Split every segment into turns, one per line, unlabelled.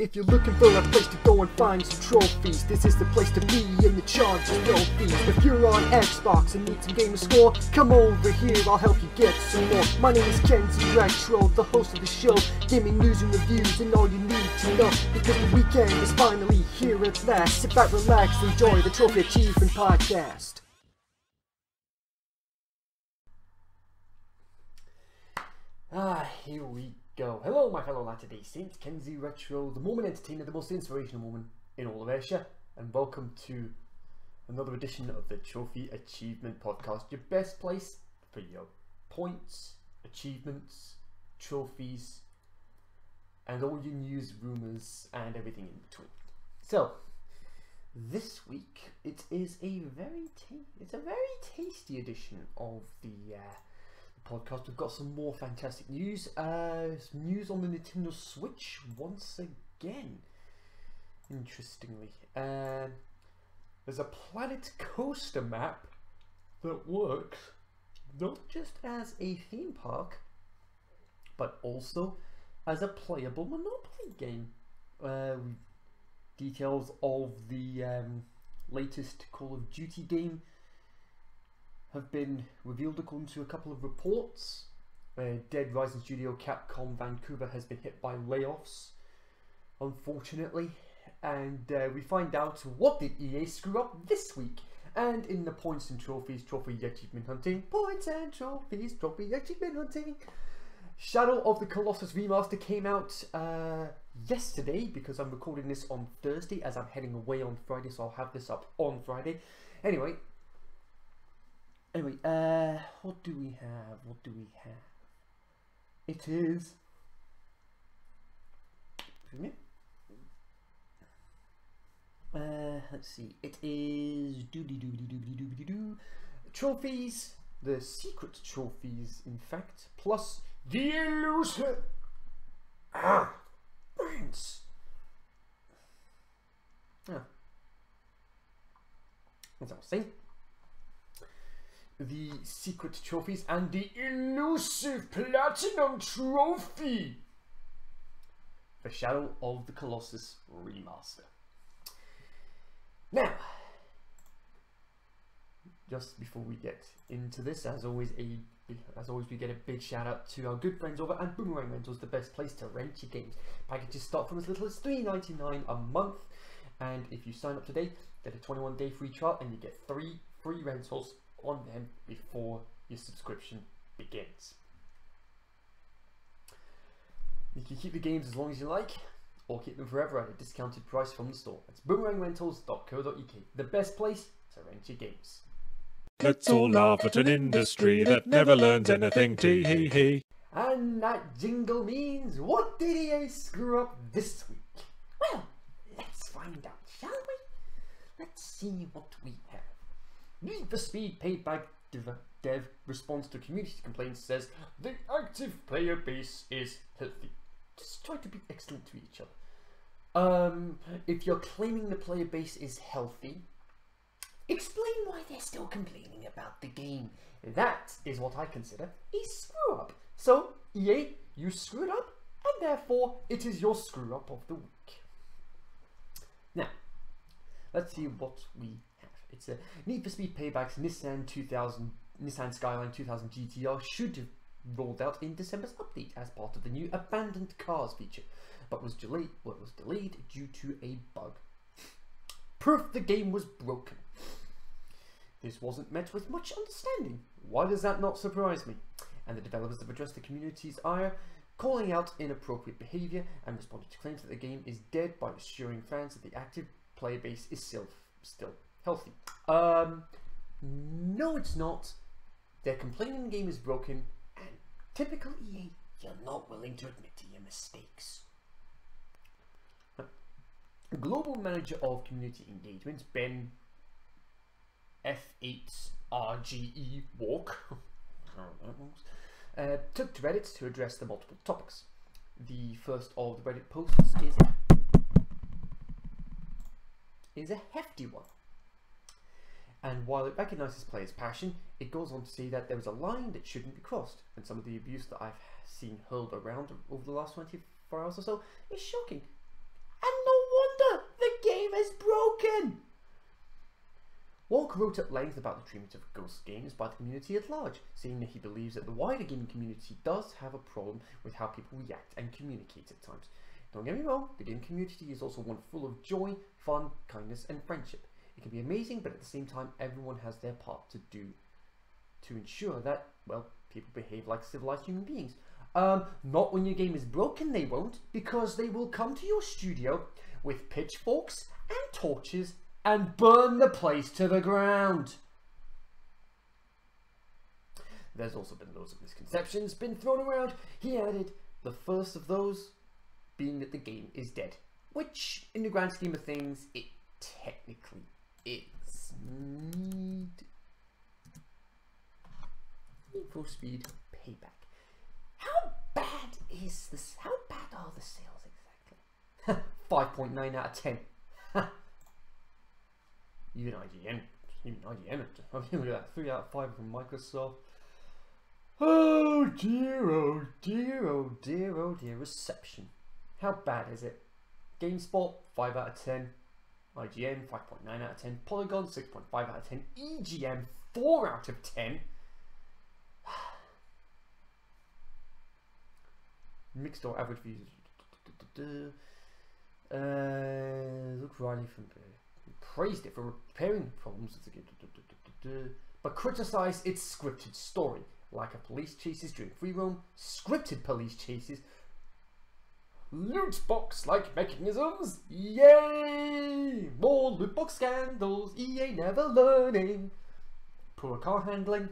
If you're looking for a place to go and find some trophies, this is the place to be in the charge of trophies. If you're on Xbox and need some gamer score, come over here, I'll help you get some more. My name is Kenzie Retro, the host of the show, gaming news and reviews and all you need to know. Because the weekend is finally here at last. Sit back, relax, enjoy the Trophy Achievement Podcast. Ah, here we go. Hello, my fellow Latter-day Saints, Kenzie Retro, the moment entertainer, the most inspirational woman in all of Asia, and welcome to another edition of the Trophy Achievement Podcast, your best place for your points, achievements, trophies, and all your news, rumours, and everything in between. So, this week it is a very it's a very tasty edition of the uh, podcast. We've got some more fantastic news. Uh, news on the Nintendo Switch once again. Interestingly, uh, there's a Planet Coaster map that works not just as a theme park, but also as a playable Monopoly game. Uh, details of the um, latest Call of Duty game have been revealed according to a couple of reports. Uh, Dead Rising Studio Capcom Vancouver has been hit by layoffs, unfortunately, and uh, we find out what did EA screw up this week. And in the points and trophies, trophy achievement hunting, points and trophies, trophy achievement hunting. Shadow of the Colossus remaster came out uh, yesterday because I'm recording this on Thursday as I'm heading away on Friday, so I'll have this up on Friday. Anyway, anyway, uh, what do we have? What do we have? It is. Uh, let's see. It is doody doody doody doody doo. Trophies, the secret trophies, in fact, plus the elusive. Ah, thanks. Ah. I was saying, the secret trophies and the elusive platinum trophy. The Shadow of the Colossus remaster. Now, just before we get into this, as always, a as always, we get a big shout out to our good friends over at Boomerang Rentals, the best place to rent your games. Packages start from as little as $3.99 a month, and if you sign up today, get a 21 day free trial and you get three free rentals on them before your subscription begins. You can keep the games as long as you like, or keep them forever at a discounted price from the store. That's boomerangrentals.co.uk, the best place to rent your games.
Let's all laugh at an industry that never learns anything. Tee hee hee.
And that jingle means what did EA screw up this week? Well, let's find out, shall we? Let's see what we have. Need for Speed Payback dev, dev response to community complaints says the active player base is healthy. Just try to be excellent to each other. Um, if you're claiming the player base is healthy, explain why they're still complaining about the game. That is what I consider a screw up. So, EA, you screwed up, and therefore it is your screw up of the week. Now, let's see what we. It's a Need for Speed Paybacks Nissan 2000, Nissan Skyline 2000 GTR should have rolled out in December's update as part of the new abandoned cars feature, but was delayed. Well, was delayed due to a bug. Proof the game was broken. This wasn't met with much understanding. Why does that not surprise me? And the developers have addressed the community's ire, calling out inappropriate behaviour and responded to claims that the game is dead by assuring fans that the active player base is still still healthy. Um, no, it's not. They're complaining the game is broken, and typical EA, you're not willing to admit to your mistakes. Global Manager of Community Engagement, Ben F8RGE Walk, uh, took to Reddit to address the multiple topics. The first of the Reddit posts is is a hefty one. And while it recognises players' passion, it goes on to say that there is a line that shouldn't be crossed, and some of the abuse that I've seen hurled around over the last 24 hours or so is shocking. And no wonder! The game is broken! Walk wrote at length about the treatment of Ghost games by the community at large, saying that he believes that the wider gaming community does have a problem with how people react and communicate at times. Don't get me wrong, the gaming community is also one full of joy, fun, kindness and friendship. It can be amazing, but at the same time everyone has their part to do to ensure that, well, people behave like civilized human beings. Um, not when your game is broken, they won't, because they will come to your studio with pitchforks and torches and burn the place to the ground. There's also been loads of misconceptions been thrown around. He added, the first of those being that the game is dead, which, in the grand scheme of things, it technically is. Need, for Speed Payback. How bad is this? How bad are the sales exactly? 5.9 out of 10. even IGN, even IGN, I mean, look at that, 3 out of 5 from Microsoft. Oh dear, oh dear, oh dear, oh dear, reception. How bad is it? GameSpot, 5 out of 10. IGN, 5.9 out of 10. Polygon, 6.5 out of 10. EGM, 4 out of 10. Mixed or average views. Uh, look Riley from praised it for repairing problems with the game, but criticised its scripted story, like a police chases during free roam, scripted police chases, loot box like mechanisms, yay! More loot box scandals, EA never learning. Poor car handling,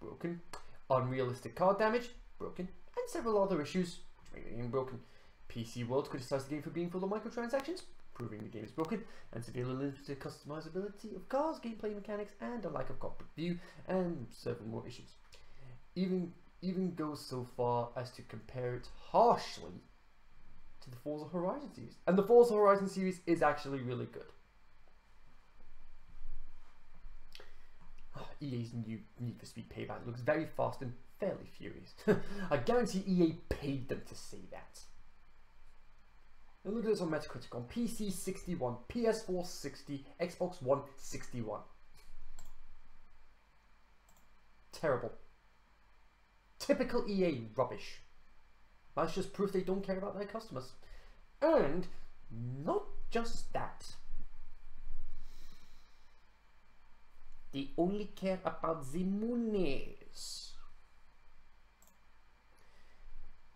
broken. Unrealistic car damage, broken. And several other issues, which make the game broken. PC World criticised the game for being full of microtransactions, proving the game is broken, and severely limited customizability of cars, gameplay mechanics, and a lack of cockpit view, and several more issues. Even even goes so far as to compare it harshly to the Forza Horizon series. And the Forza Horizon series is actually really good. EA's new Need for Speed Payback looks very fast and fairly furious. I guarantee EA paid them to say that. And look at this on Metacritic on PC 61, PS4 60, Xbox One 61. Terrible. Typical EA rubbish. That's just proof they don't care about their customers. And not just that. They only care about the monies.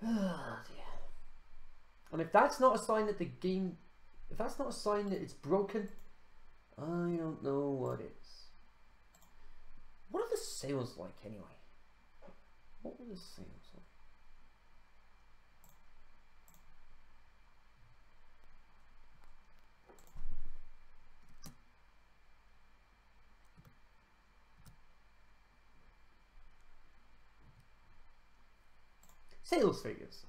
Oh dear. And if that's not a sign that the game, if that's not a sign that it's broken, I don't know what is. What are the sales like anyway? What were the sales like? Sales figures.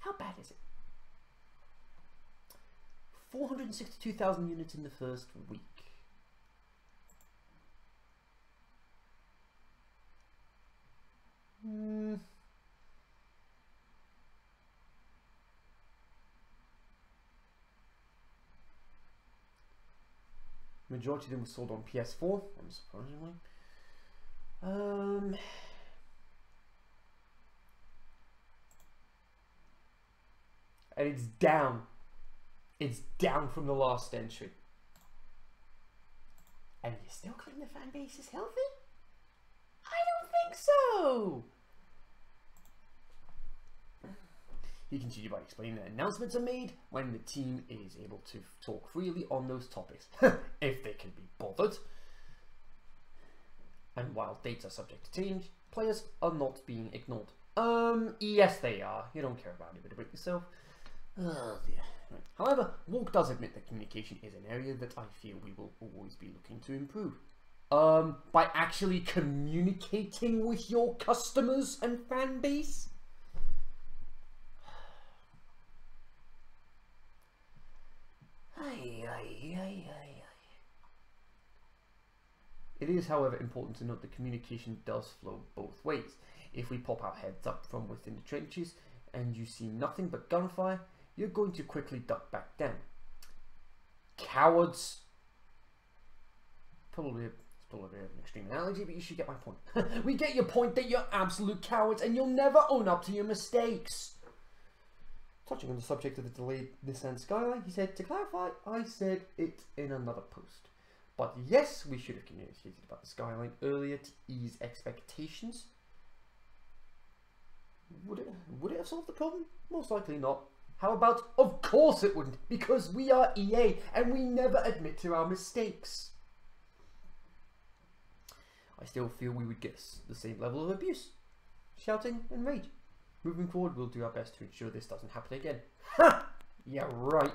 How bad is it? 462,000 units in the first week. Hmm. Majority of them were sold on PS4, unsurprisingly. Um, and it's down. It's down from the last entry. And you still claim the fan base is healthy? I don't think so! He continued by explaining that announcements are made when the team is able to talk freely on those topics, if they can be bothered. And while dates are subject to change, players are not being ignored. Um, yes they are. You don't care about it, but yourself. Oh dear. Right. However, Walk does admit that communication is an area that I feel we will always be looking to improve. Um, by actually communicating with your customers and fan base? It is, however, important to note that communication does flow both ways. If we pop our heads up from within the trenches and you see nothing but gunfire, you're going to quickly duck back down. cowards. Probably, probably an extreme analogy, but you should get my point. we get your point that you're absolute cowards and you'll never own up to your mistakes. Touching on the subject of the delayed Nissan Skyline, he said, to clarify, I said it in another post. But yes, we should have communicated about the Skyline earlier to ease expectations. Would it, would it have solved the problem? Most likely not. How about, of course it wouldn't, because we are EA and we never admit to our mistakes. I still feel we would get the same level of abuse, shouting and rage. Moving forward, we'll do our best to ensure this doesn't happen again. Ha! Yeah, right.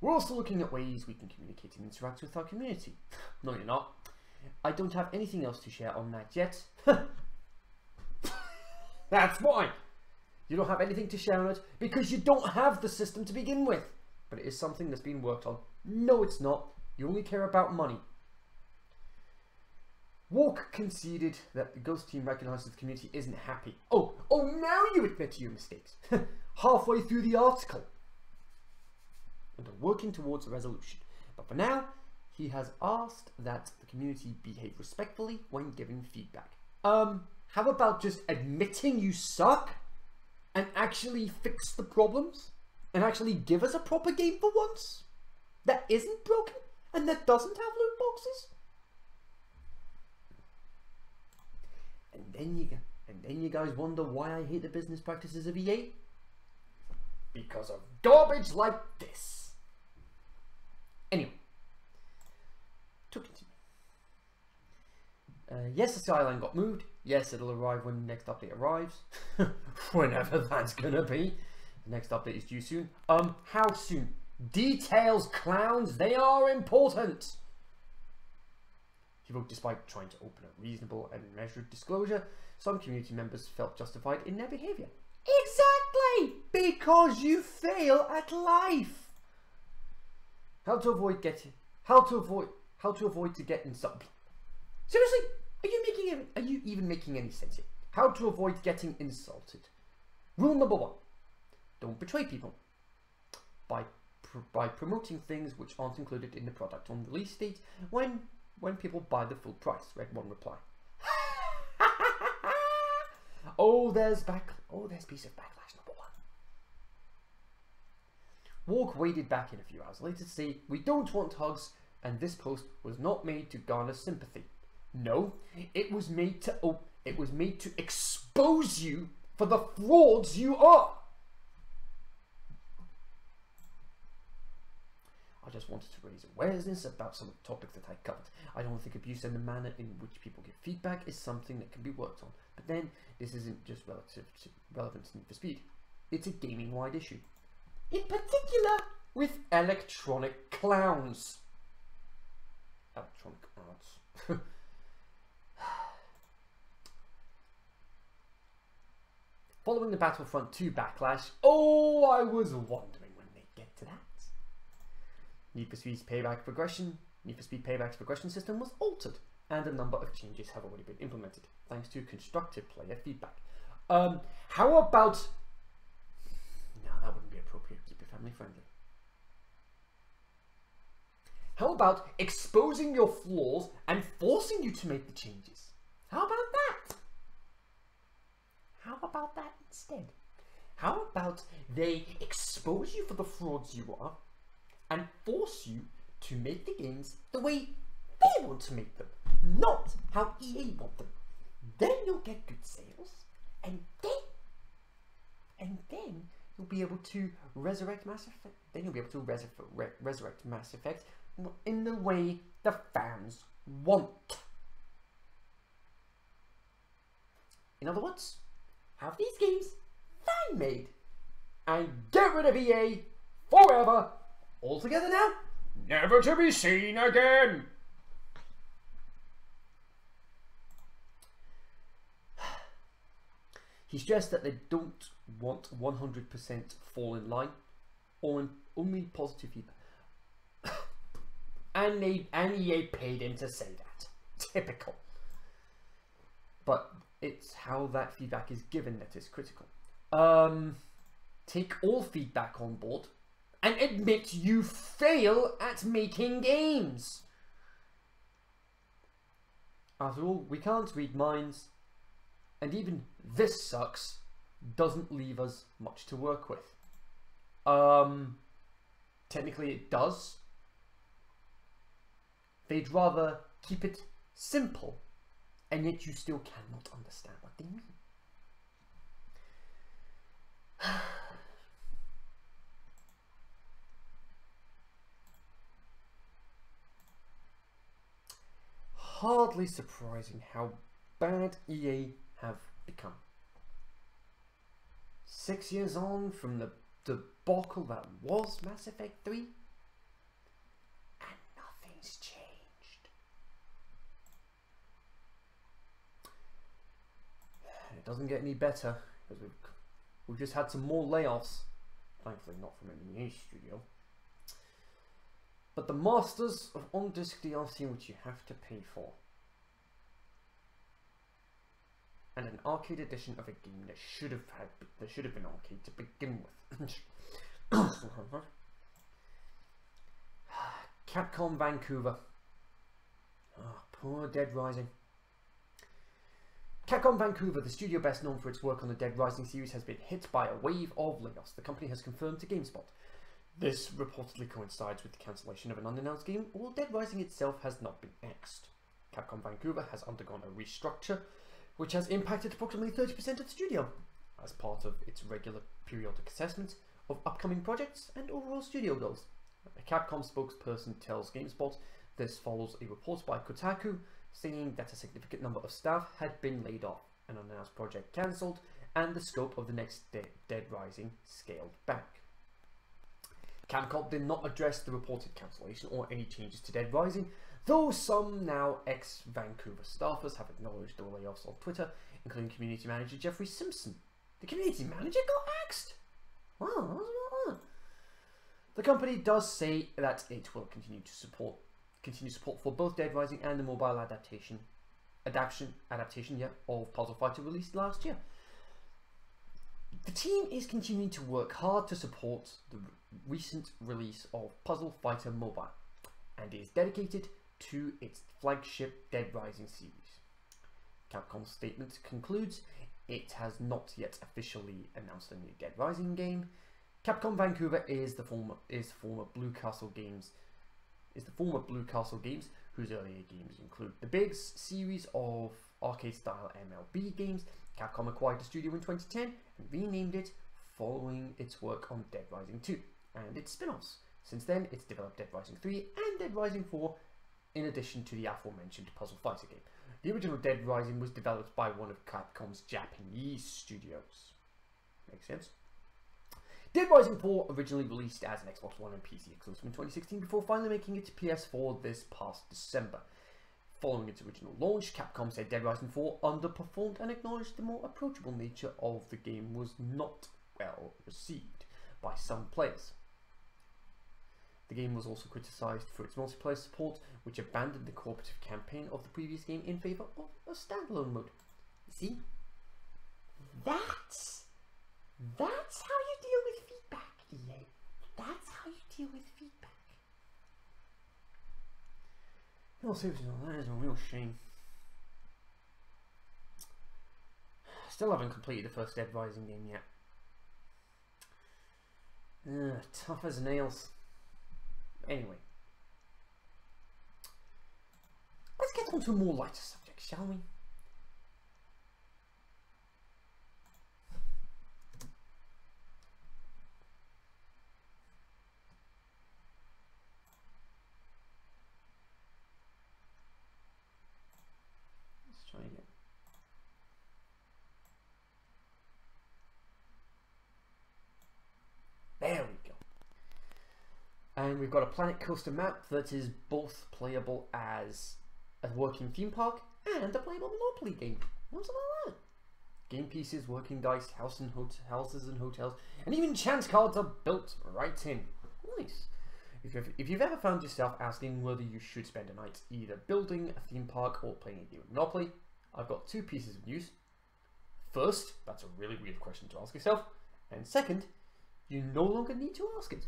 We're also looking at ways we can communicate and interact with our community. no, you're not. I don't have anything else to share on that yet. That's why. You don't have anything to share on it because you don't have the system to begin with. But it is something that's been worked on. No, it's not. You only care about money. Walk conceded that the Ghost team recognises the community isn't happy. Oh, oh, now you admit your mistakes. Halfway through the article. And are working towards a resolution. But for now, he has asked that the community behave respectfully when giving feedback. Um, how about just admitting you suck and actually fix the problems? And actually give us a proper game for once? That isn't broken and that doesn't have loot boxes? And then you and then you guys wonder why I hate the business practices of EA? Because of garbage like this. Anyway, to continue. Uh, yes, the skyline got moved. Yes, it'll arrive when the next update arrives. Whenever that's gonna be. The next update is due soon. Um, how soon? Details, clowns, they are important. He wrote, despite trying to open a reasonable and measured disclosure, some community members felt justified in their behaviour. Exactly! Because you fail at life! How to avoid getting... How to avoid... How to avoid to get insulted. Seriously? Are you making... Are you even making any sense here? How to avoid getting insulted. Rule number one. Don't betray people. By, pr by promoting things which aren't included in the product on release date when when people buy the full price, read one reply. oh, there's back. Oh, there's piece of backlash number one. Walk waded back in a few hours later to say, "We don't want hugs," and this post was not made to garner sympathy. No, it was made to. Oh, it was made to expose you for the frauds you are. I just wanted to raise awareness about some of the topics that I covered. I don't think abuse and the manner in which people give feedback is something that can be worked on. But then, this isn't just relative to relevant to Need for Speed. It's a gaming-wide issue. In particular, with electronic clowns. Electronic arts. Following the Battlefront 2 backlash, oh, I was wondering when they get to that. Need for Speed's payback progression, Need for Speed Payback's progression system was altered, and a number of changes have already been implemented, thanks to constructive player feedback. Um, how about... No, that wouldn't be appropriate, keep it family friendly. How about exposing your flaws and forcing you to make the changes? How about that? How about that instead? How about they expose you for the frauds you are and force you to make the games the way they want to make them, not how EA want them. Then you'll get good sales, and then, and then you'll be able to resurrect Mass Effect. Then you'll be able to re resurrect Mass Effect in the way the fans want. In other words, have these games fan made and get rid of EA forever. All together now, never to be seen again. He stressed that they don't want 100% fall in line or only positive feedback. and, they, and EA paid him to say that. Typical. But it's how that feedback is given that is critical. Um, take all feedback on board and admit you fail at making games. After all, we can't read minds, and even this sucks doesn't leave us much to work with. Um, technically it does. They'd rather keep it simple, and yet you still cannot understand what they mean. Hardly surprising how bad EA have become. Six years on from the debacle that was Mass Effect 3, Doesn't get any better because we've we've just had some more layoffs. Thankfully, not from an EA studio. But the masters of on-disc DLC, which you have to pay for. And an arcade edition of a game that should have had that should have been arcade to begin with. Capcom Vancouver. Oh, poor Dead Rising. Capcom Vancouver, the studio best known for its work on the Dead Rising series, has been hit by a wave of layoffs. The company has confirmed to GameSpot. This reportedly coincides with the cancellation of an unannounced game, while Dead Rising itself has not been axed. Capcom Vancouver has undergone a restructure, which has impacted approximately 30% of the studio, as part of its regular periodic assessment of upcoming projects and overall studio goals. A Capcom spokesperson tells GameSpot this follows a report by Kotaku saying that a significant number of staff had been laid off, an unannounced project cancelled, and the scope of the next De Dead Rising scaled back. Capcom did not address the reported cancellation or any changes to Dead Rising, though some now ex-Vancouver staffers have acknowledged the layoffs on Twitter, including community manager Jeffrey Simpson. The community manager got axed? Wow, the company does say that it will continue to support continue support for both Dead Rising and the mobile adaptation adaptation adaptation yeah, of Puzzle Fighter released last year. The team is continuing to work hard to support the recent release of Puzzle Fighter Mobile and is dedicated to its flagship Dead Rising series. Capcom's statement concludes it has not yet officially announced a new Dead Rising game. Capcom Vancouver is the former is former Blue Castle Games is the former Blue Castle Games, whose earlier games include the Bigs series of arcade-style MLB games. Capcom acquired the studio in 2010 and renamed it following its work on Dead Rising 2 and its spin-offs. Since then, it's developed Dead Rising 3 and Dead Rising 4, in addition to the aforementioned Puzzle Fighter game. The original Dead Rising was developed by one of Capcom's Japanese studios. Makes sense? Dead Rising 4 originally released as an Xbox One and PC exclusive in 2016 before finally making it to PS4 this past December. Following its original launch, Capcom said Dead Rising 4 underperformed and acknowledged the more approachable nature of the game was not well received by some players. The game was also criticised for its multiplayer support, which abandoned the cooperative campaign of the previous game in favour of a standalone mode. See? That's that's how you deal with feedback, EA. That's how you deal with feedback. No, that is a real shame. Still haven't completed the first Dead Rising game yet. Ugh, tough as nails. Anyway. Let's get on to a more lighter subject, shall we? Let's try again. There we go. And we've got a Planet Coaster map that is both playable as a working theme park and a playable Monopoly game. What's about that? Game pieces, working dice, house and houses and hotels, and even chance cards are built right in. Nice. If you've, if you've ever found yourself asking whether you should spend a night either building a theme park or playing a game of Monopoly, I've got two pieces of news. First, that's a really weird question to ask yourself. And second, you no longer need to ask it.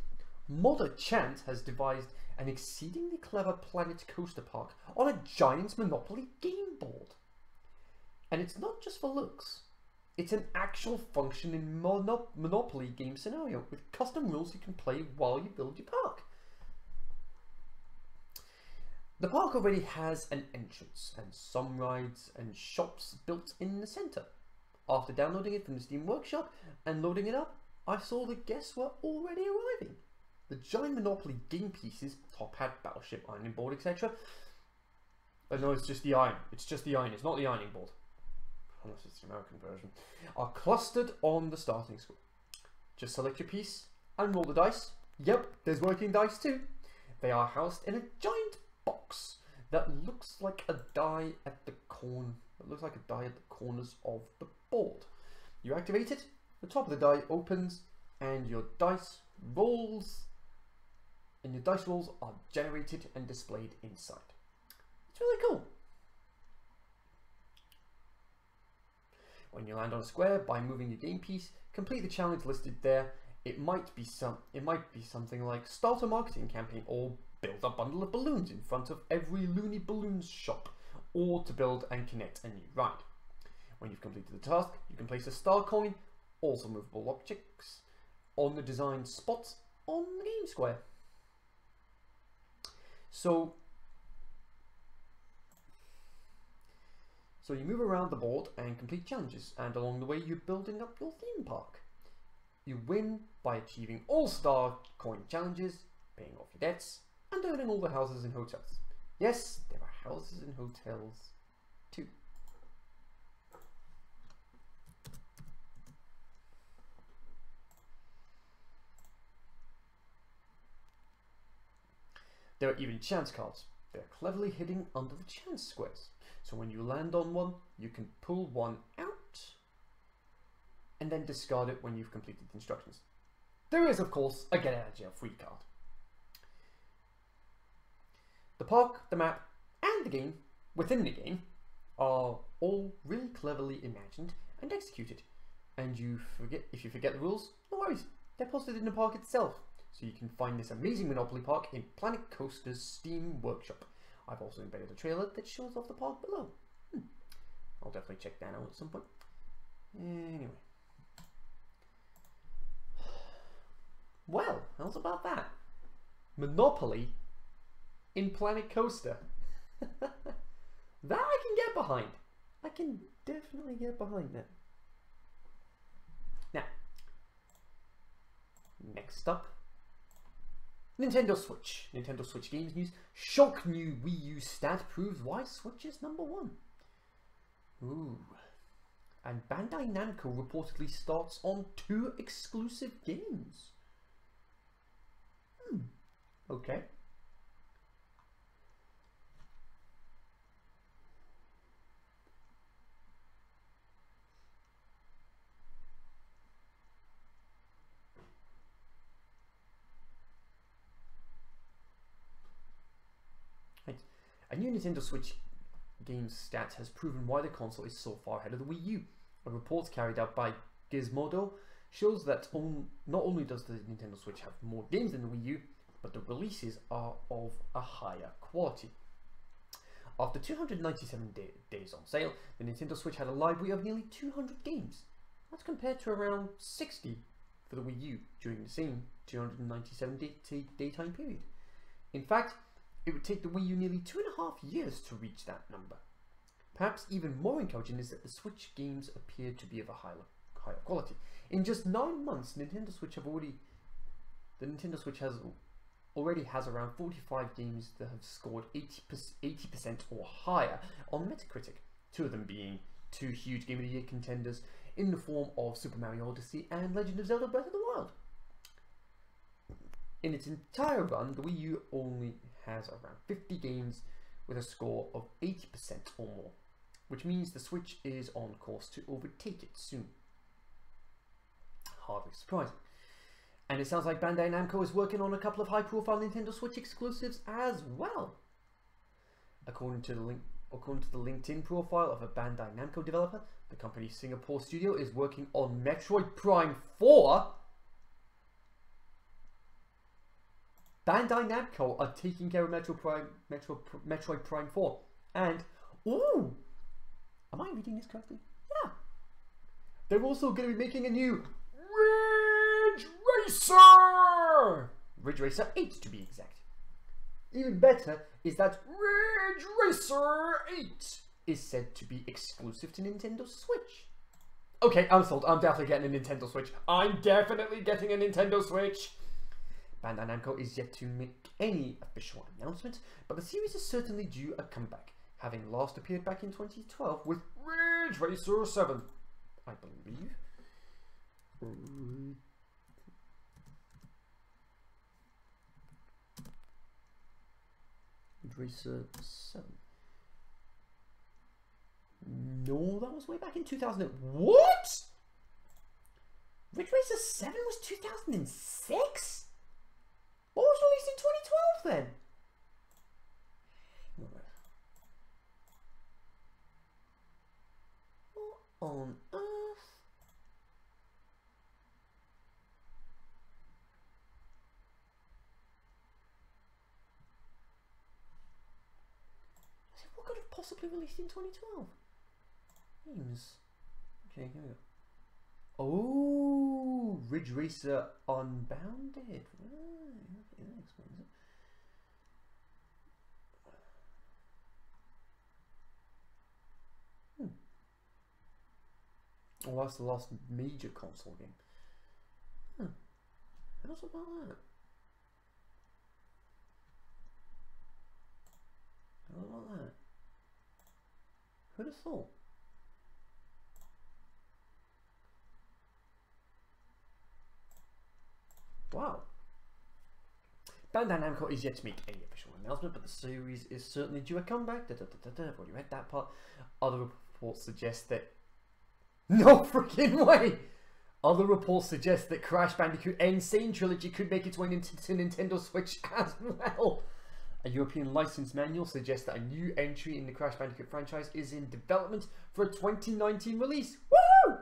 Modder Chant has devised an exceedingly clever Planet Coaster Park on a giant Monopoly game board. And it's not just for looks. It's an actual functioning mono Monopoly game scenario with custom rules you can play while you build your park. The park already has an entrance and some rides and shops built in the centre. After downloading it from the Steam Workshop and loading it up, I saw the guests were already arriving. The giant Monopoly game pieces, top hat, battleship, ironing board, etc. But no, it's just the iron. It's just the iron. It's not the ironing board. Unless it's the American version. Are clustered on the starting square. Just select your piece and roll the dice. Yep, there's working dice too. They are housed in a giant box that looks like a die at the corner. It looks like a die at the corners of the board. You activate it, the top of the die opens, and your dice rolls, and your dice rolls are generated and displayed inside. It's really cool. When you land on a square by moving your game piece, complete the challenge listed there. It might be some. It might be something like start a marketing campaign or build a bundle of balloons in front of every loony Balloons shop, or to build and connect a new ride. When you've completed the task, you can place a star coin, also movable objects, on the designed spots on the game square. So, so you move around the board and complete challenges, and along the way you're building up your theme park. You win by achieving all star coin challenges, paying off your debts, and owning all the houses and hotels. Yes, there are houses and hotels too. There are even chance cards. They're cleverly hidden under the chance squares. So when you land on one, you can pull one out and then discard it when you've completed the instructions. There is, of course, a get out of jail free card. The park, the map, and the game within the game are all really cleverly imagined and executed. And you forget if you forget the rules, no worries. They're posted in the park itself. So you can find this amazing Monopoly park in Planet Coaster's Steam Workshop. I've also embedded a trailer that shows off the park below. Hmm. I'll definitely check that out at some point. Anyway. Well, how's about that? Monopoly in Planet Coaster. that I can get behind. I can definitely get behind that. Now, next up, Nintendo Switch. Nintendo Switch Games News. Shock new Wii U stat proves why Switch is number one. Ooh. And Bandai Namco reportedly starts on two exclusive games. Hmm. Okay. A new Nintendo Switch game stat has proven why the console is so far ahead of the Wii U. A report carried out by Gizmodo shows that on, not only does the Nintendo Switch have more games than the Wii U, but the releases are of a higher quality. After 297 day, days on sale, the Nintendo Switch had a library of nearly 200 games. That's compared to around 60 for the Wii U during the same 297 day, day time period. In fact, it would take the Wii U nearly two and a half years to reach that number. Perhaps even more encouraging is that the Switch games appear to be of a higher, higher quality. In just nine months, Nintendo Switch have already the Nintendo Switch has already has around 45 games that have scored 80 percent or higher on Metacritic. Two of them being two huge Game of the Year contenders in the form of Super Mario Odyssey and Legend of Zelda Breath of the Wild. In its entire run, the Wii U only has around 50 games with a score of 80% or more, which means the Switch is on course to overtake it soon. Hardly surprising. And it sounds like Bandai Namco is working on a couple of high-profile Nintendo Switch exclusives as well. According to the link, according to the LinkedIn profile of a Bandai Namco developer, the company's Singapore studio is working on Metroid Prime 4 Bandai Namco are taking care of Prime, Metro, Metroid Prime 4. And, ooh, am I reading this correctly? Yeah. They're also going to be making a new Ridge Racer! Ridge Racer 8 to be exact. Even better is that Ridge Racer 8 is said to be exclusive to Nintendo Switch. Okay, I'm sold. I'm definitely getting a Nintendo Switch. I'm definitely getting a Nintendo Switch. Bandai Namco is yet to make any official announcement, but the series is certainly due a comeback, having last appeared back in 2012 with Ridge Racer 7, I believe. Ridge Racer 7. No, that was way back in 2000. What? Ridge Racer 7 was 2006? What was released in 2012 then? What on earth? What could have possibly released in 2012? Games. Okay, here we go. Oh, Ridge Racer Unbounded. Right, okay, that explains it. Hmm. Oh, that's the last major console game. Hmm. How's about that? How about that? Who'd have thought? Wow. Bandai Namco is yet to make any official announcement, but the series is certainly due a comeback. Da, da, da. I've already read that part. Other reports suggest that. No freaking way! Other reports suggest that Crash Bandicoot N. Sane Trilogy could make its way into Nintendo Switch as well. A European license manual suggests that a new entry in the Crash Bandicoot franchise is in development for a 2019 release. Woo!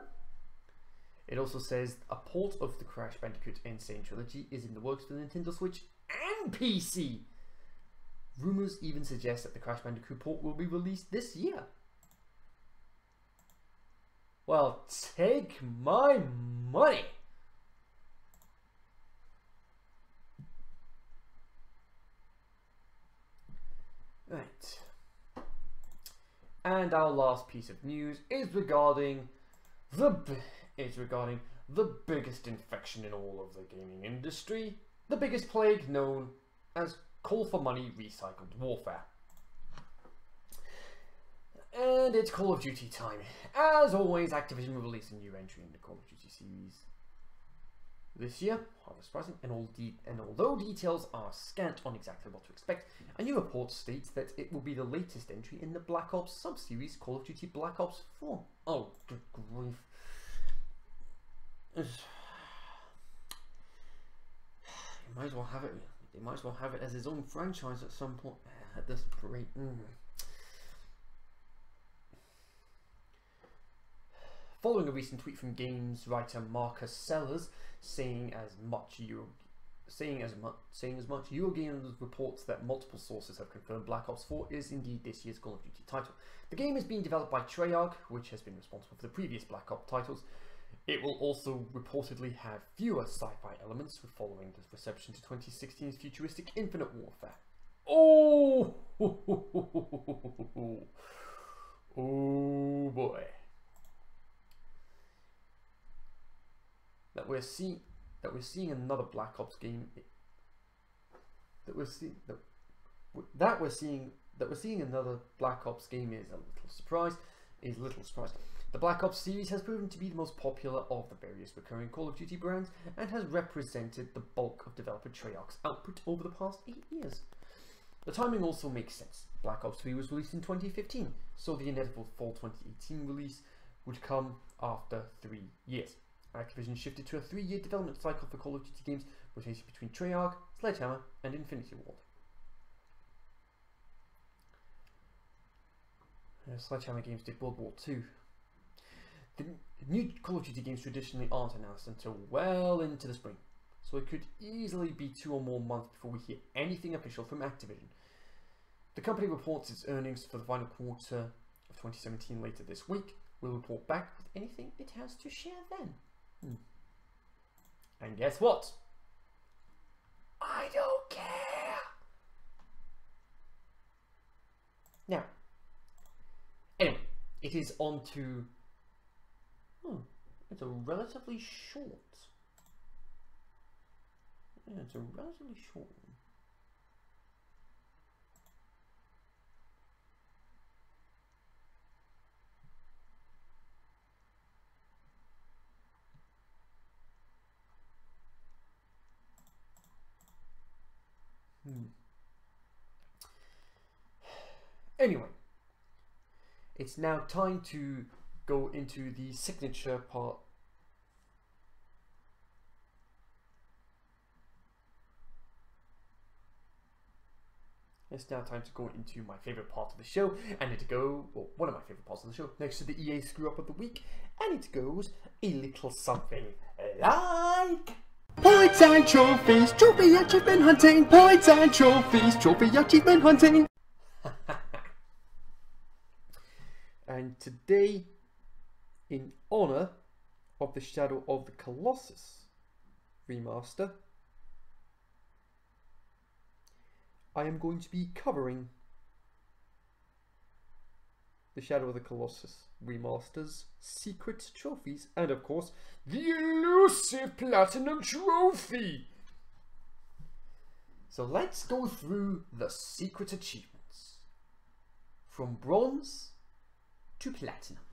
It also says a port of the Crash Bandicoot N. Sane Trilogy is in the works for the Nintendo Switch and PC. Rumours even suggest that the Crash Bandicoot port will be released this year. Well, take my money. Right. And our last piece of news is regarding the is regarding the biggest infection in all of the gaming industry, the biggest plague known as call for money recycled warfare. And it's Call of Duty time. As always, Activision will release a new entry in the Call of Duty series this year, hardly surprising, and, all and although details are scant on exactly what to expect, a new report states that it will be the latest entry in the Black Ops sub-series Call of Duty Black Ops 4. Oh, good grief. You might as well have it. They might as well have it as his own franchise at some point. At this rate, mm. Following a recent tweet from games writer Marcus Sellers saying as much you saying as much saying as much Eurogamer reports that multiple sources have confirmed Black Ops 4 is indeed this year's Call of Duty title. The game is being developed by Treyarch, which has been responsible for the previous Black Ops titles, it will also reportedly have fewer sci-fi elements following the reception to 2016's futuristic Infinite Warfare. Oh! oh boy. That we're seeing that we're seeing another Black Ops game that we're seeing that, that we're seeing that we're seeing another Black Ops game is a little surprise is a little surprise. The Black Ops series has proven to be the most popular of the various recurring Call of Duty brands and has represented the bulk of developer Treyarch's output over the past 8 years. The timing also makes sense. Black Ops 3 was released in 2015, so the inevitable fall 2018 release would come after 3 years. Activision shifted to a 3-year development cycle for Call of Duty games, rotating between Treyarch, Sledgehammer and Infinity Ward. Uh, Sledgehammer Games did World War II the new Call of Duty games traditionally aren't announced until well into the spring, so it could easily be two or more months before we hear anything official from Activision. The company reports its earnings for the final quarter of 2017 later this week. We'll report back with anything it has to share then. Hmm. And guess what? I don't care. Now, anyway, it is on to. Hmm, it's a relatively short. Yeah, it's a relatively short one. Hmm. Anyway, it's now time to go into the signature part. It's now time to go into my favourite part of the show. I need to go, well, one of my favourite parts of the show, next to the EA screw up of the week, and it goes a little something like.
Points and trophies, trophy achievement hunting. Points and trophies, trophy achievement hunting.
and today, in honour of the Shadow of the Colossus remaster, I am going to be covering the Shadow of the Colossus remasters, secret trophies, and of course, the elusive Platinum Trophy! So let's go through the secret achievements. From bronze to platinum.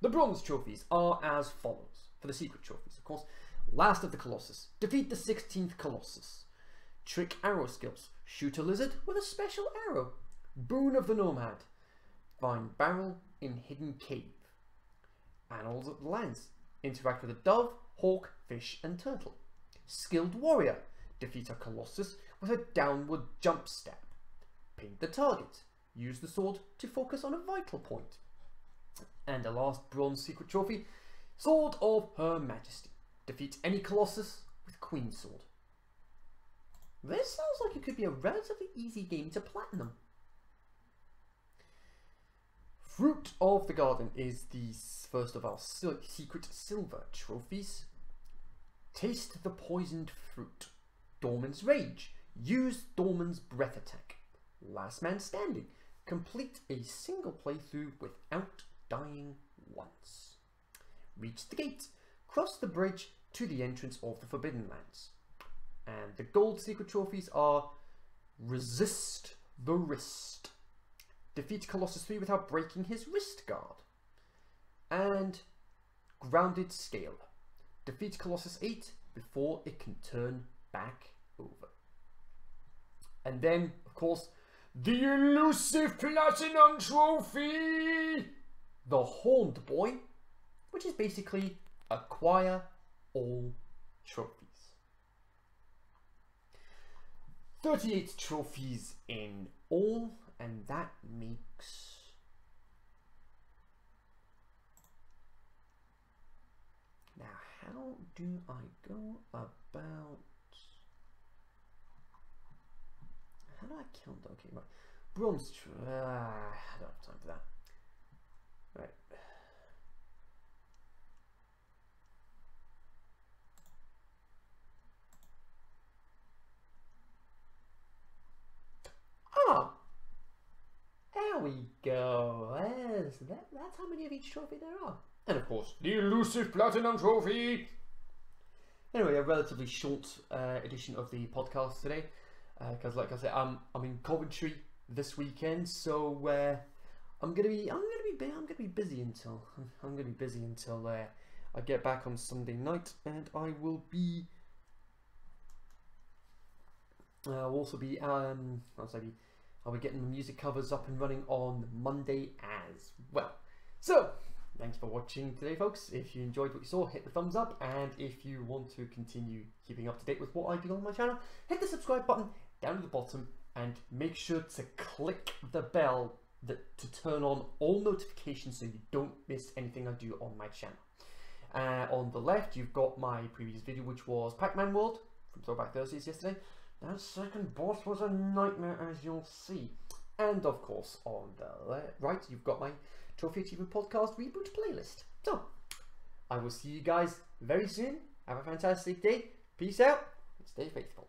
The bronze trophies are as follows. For the secret trophies, of course, Last of the Colossus. Defeat the 16th Colossus. Trick arrow skills. Shoot a lizard with a special arrow. Boon of the Nomad. Find barrel in hidden cave. Animals at the lands. Interact with a dove, hawk, fish and turtle. Skilled warrior. Defeat a colossus with a downward jump step. Paint the target. Use the sword to focus on a vital point. And a last bronze secret trophy. Sword of Her Majesty. Defeat any colossus with Queen Sword. This sounds like it could be a relatively easy game to platinum. Fruit of the Garden is the first of our secret silver trophies. Taste the poisoned fruit. Dormin's Rage. Use Dormin's breath attack. Last man standing. Complete a single playthrough without dying once. Reach the gate. Cross the bridge to the entrance of the Forbidden Lands. And the gold secret trophies are Resist the Wrist. Defeat Colossus 3 without breaking his wrist guard. And Grounded Scale. Defeat Colossus 8 before it can turn back over. And then, of course, the elusive Platinum Trophy! The Horned Boy, which is basically acquire all trophies. 38 trophies in all, and that makes now how do I go about how do I count okay right. Bronze uh, I don't have time for that. Right. Ah, there we go. Yes, that, that's how many of each trophy there are. And of course, the elusive Platinum Trophy. Anyway, a relatively short uh, edition of the podcast today, because, uh, like I said, I'm I'm in Coventry this weekend, so uh, I'm gonna be I'm gonna be I'm gonna be busy until I'm gonna be busy until uh, I get back on Sunday night, and I will be. I'll also be um I'll say I'll be getting the music covers up and running on Monday as well. So, thanks for watching today, folks. If you enjoyed what you saw, hit the thumbs up. And if you want to continue keeping up to date with what I do on my channel, hit the subscribe button down at the bottom and make sure to click the bell that, to turn on all notifications so you don't miss anything I do on my channel. Uh, on the left, you've got my previous video, which was Pac-Man World, from Throwback Thursdays yesterday. That second boss was a nightmare, as you'll see. And of course, on the right, you've got my Trophy Achievement Podcast reboot playlist. So, I will see you guys very soon. Have a fantastic day. Peace out. Stay faithful.